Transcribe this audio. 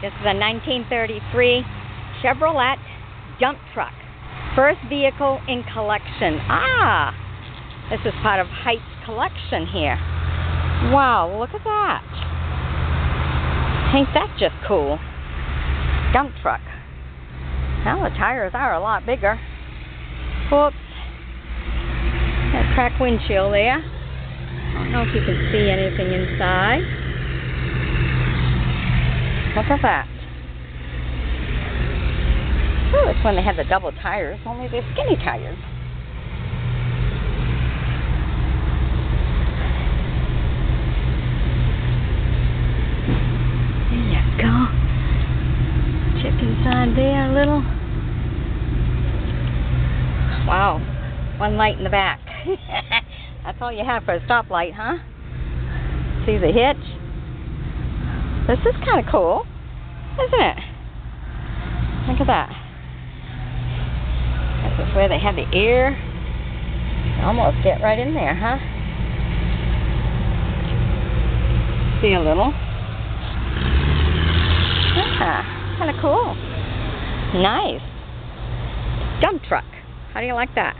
This is a 1933 Chevrolet dump truck. First vehicle in collection. Ah! This is part of Heights collection here. Wow, look at that. Ain't that just cool? Dump truck. Now the tires are a lot bigger. Whoops. That cracked windshield there. I don't know if you can see anything inside. Look at that. Oh, it's when they had the double tires, only they're skinny tires. There you go. Inside there a little. Wow. One light in the back. That's all you have for a stoplight, huh? See the hitch? This is kind of cool, isn't it? Look at that. This is where they have the air. Almost get right in there, huh? See a little. Ah, kind of cool. Nice. Dump truck. How do you like that?